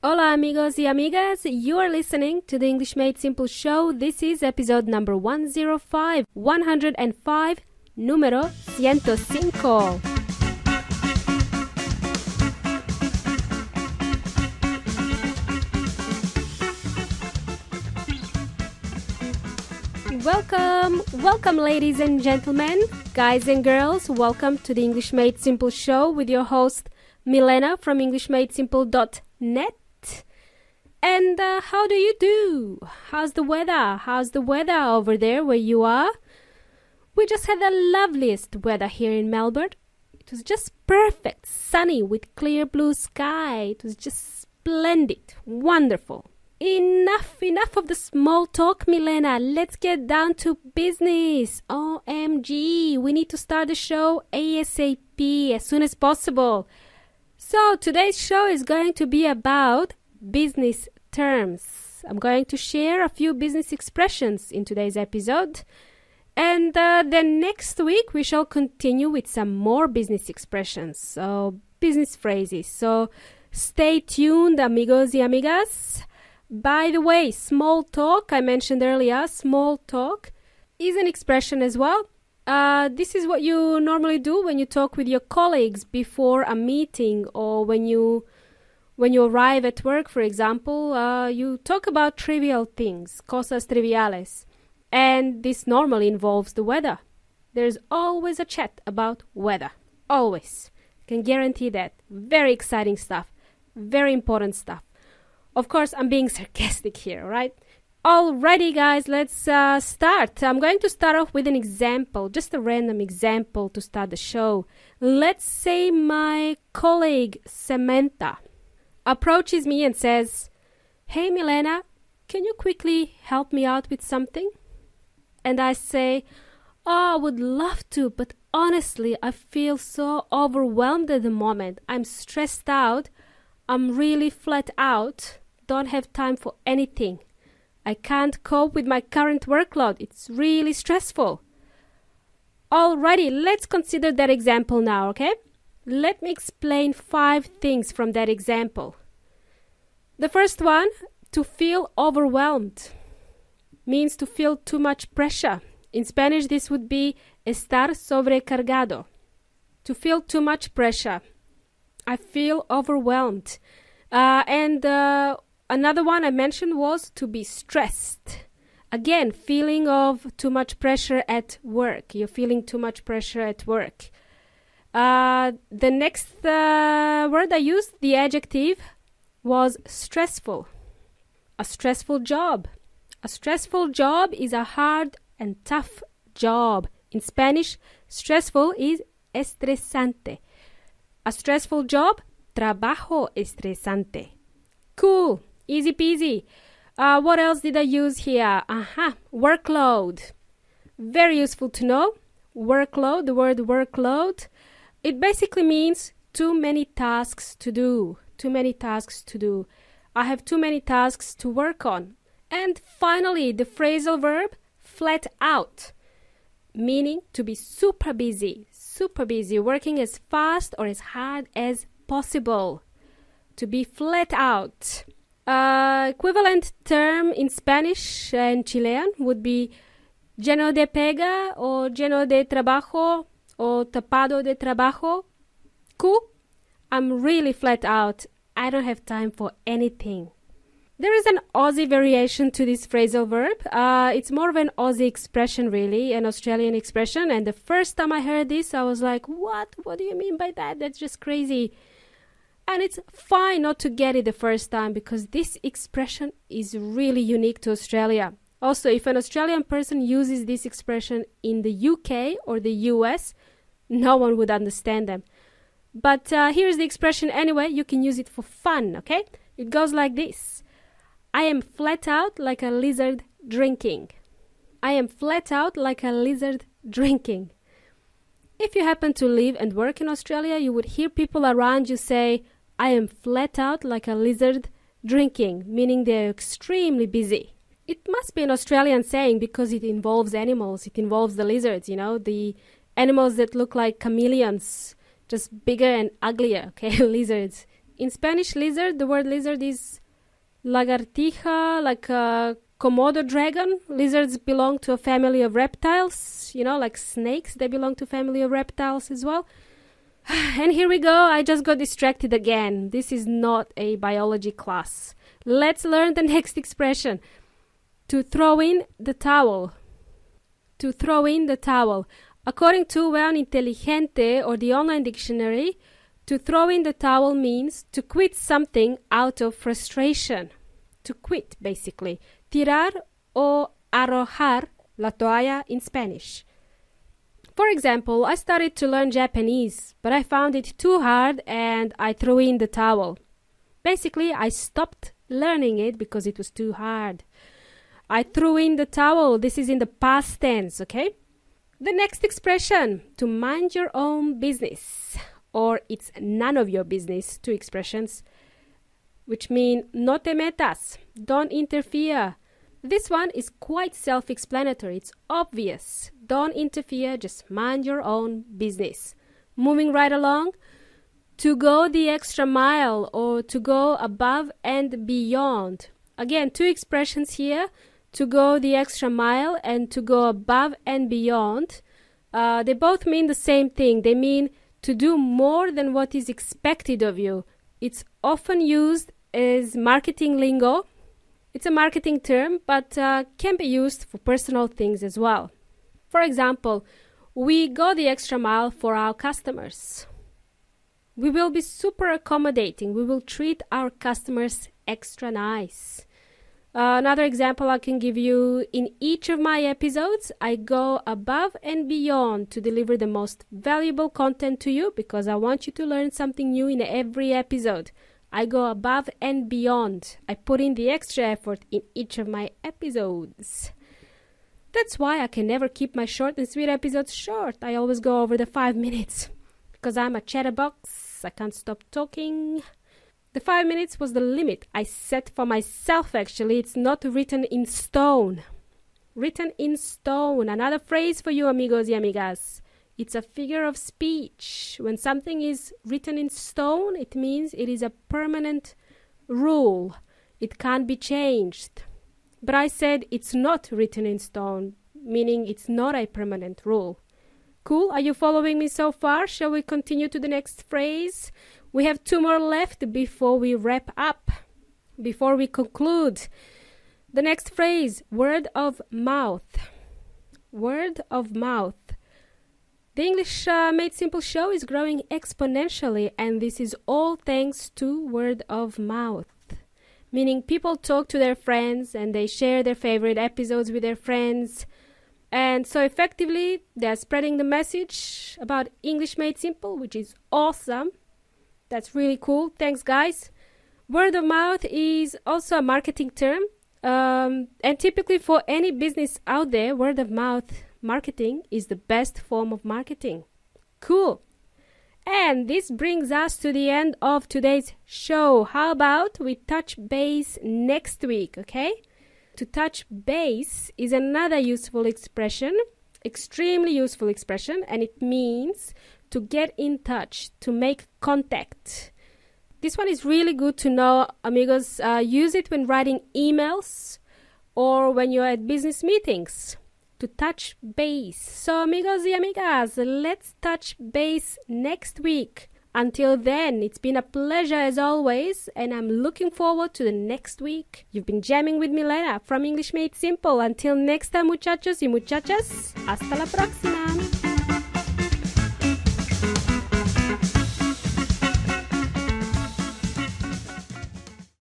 Hola amigos y amigas, you are listening to the English Made Simple show. This is episode number 105, 105, número 105. Welcome, welcome, ladies and gentlemen, guys and girls. Welcome to the English Made Simple show with your host Milena from EnglishMadeSimple.net. And uh, how do you do? How's the weather? How's the weather over there where you are? We just had the loveliest weather here in Melbourne. It was just perfect, sunny with clear blue sky. It was just splendid, wonderful. Enough, enough of the small talk, Milena. Let's get down to business. OMG, we need to start the show ASAP as soon as possible. So, today's show is going to be about business terms. I'm going to share a few business expressions in today's episode. And uh, then next week we shall continue with some more business expressions, so business phrases. So stay tuned, amigos y amigas. By the way, small talk, I mentioned earlier, small talk is an expression as well. Uh, this is what you normally do when you talk with your colleagues before a meeting or when you when you arrive at work, for example, uh, you talk about trivial things, cosas triviales, and this normally involves the weather. There's always a chat about weather. Always. Can guarantee that. Very exciting stuff. Very important stuff. Of course, I'm being sarcastic here, right? Alrighty, guys, let's uh, start. I'm going to start off with an example, just a random example to start the show. Let's say my colleague Samantha approaches me and says, Hey Milena, can you quickly help me out with something? And I say, Oh, I would love to, but honestly, I feel so overwhelmed at the moment. I'm stressed out. I'm really flat out. Don't have time for anything. I can't cope with my current workload. It's really stressful. Alrighty, let's consider that example now, okay? Let me explain five things from that example. The first one, to feel overwhelmed, means to feel too much pressure. In Spanish, this would be estar sobrecargado. To feel too much pressure. I feel overwhelmed. Uh, and uh, another one I mentioned was to be stressed. Again, feeling of too much pressure at work. You're feeling too much pressure at work. Uh, the next uh, word I used, the adjective, was stressful. A stressful job. A stressful job is a hard and tough job. In Spanish, stressful is estresante. A stressful job, trabajo estresante. Cool, easy peasy. Uh, what else did I use here? Aha, uh-huh. workload. Very useful to know. Workload, the word workload it basically means too many tasks to do, too many tasks to do. I have too many tasks to work on. And finally, the phrasal verb flat out, meaning to be super busy, super busy, working as fast or as hard as possible. To be flat out. Uh, equivalent term in Spanish and Chilean would be lleno de pega or lleno de trabajo o tapado de trabajo. Cool. I'm really flat out. I don't have time for anything. There is an Aussie variation to this phrasal verb. Uh, it's more of an Aussie expression, really, an Australian expression. And the first time I heard this, I was like, what? What do you mean by that? That's just crazy. And it's fine not to get it the first time because this expression is really unique to Australia. Also, if an Australian person uses this expression in the UK or the US, no one would understand them. But uh, here's the expression anyway, you can use it for fun, okay? It goes like this I am flat out like a lizard drinking. I am flat out like a lizard drinking. If you happen to live and work in Australia, you would hear people around you say, I am flat out like a lizard drinking, meaning they're extremely busy. It must be an Australian saying because it involves animals, it involves the lizards, you know, the animals that look like chameleons, just bigger and uglier, okay, lizards. In Spanish, lizard, the word lizard is lagartija, like a Komodo dragon. Lizards belong to a family of reptiles, you know, like snakes, they belong to family of reptiles as well. And here we go, I just got distracted again. This is not a biology class. Let's learn the next expression. To throw in the towel. To throw in the towel. According to Vean Inteligente or the online dictionary, to throw in the towel means to quit something out of frustration. To quit, basically. Tirar o arrojar la toalla in Spanish. For example, I started to learn Japanese, but I found it too hard and I threw in the towel. Basically, I stopped learning it because it was too hard. I threw in the towel. This is in the past tense, okay? The next expression, to mind your own business, or it's none of your business, two expressions, which mean no te metas, don't interfere. This one is quite self explanatory, it's obvious. Don't interfere, just mind your own business. Moving right along, to go the extra mile or to go above and beyond. Again, two expressions here to go the extra mile and to go above and beyond. Uh, they both mean the same thing. They mean to do more than what is expected of you. It's often used as marketing lingo. It's a marketing term, but uh, can be used for personal things as well. For example, we go the extra mile for our customers. We will be super accommodating. We will treat our customers extra nice. Another example I can give you in each of my episodes, I go above and beyond to deliver the most valuable content to you because I want you to learn something new in every episode. I go above and beyond. I put in the extra effort in each of my episodes. That's why I can never keep my short and sweet episodes short. I always go over the five minutes because I'm a chatterbox. I can't stop talking. The five minutes was the limit I set for myself, actually. It's not written in stone. Written in stone. Another phrase for you, amigos y amigas. It's a figure of speech. When something is written in stone, it means it is a permanent rule. It can't be changed. But I said it's not written in stone, meaning it's not a permanent rule. Cool? Are you following me so far? Shall we continue to the next phrase? We have two more left before we wrap up, before we conclude. The next phrase word of mouth. Word of mouth. The English uh, Made Simple show is growing exponentially, and this is all thanks to word of mouth. Meaning, people talk to their friends and they share their favorite episodes with their friends. And so, effectively, they're spreading the message about English Made Simple, which is awesome. That's really cool. Thanks, guys. Word of mouth is also a marketing term. Um, and typically, for any business out there, word of mouth marketing is the best form of marketing. Cool. And this brings us to the end of today's show. How about we touch base next week, okay? To touch base is another useful expression, extremely useful expression, and it means to get in touch, to make contact. This one is really good to know, amigos. Uh, use it when writing emails or when you're at business meetings to touch base. So, amigos y amigas, let's touch base next week. Until then, it's been a pleasure as always, and I'm looking forward to the next week. You've been jamming with Milena from English Made Simple. Until next time, muchachos y muchachas, hasta la próxima.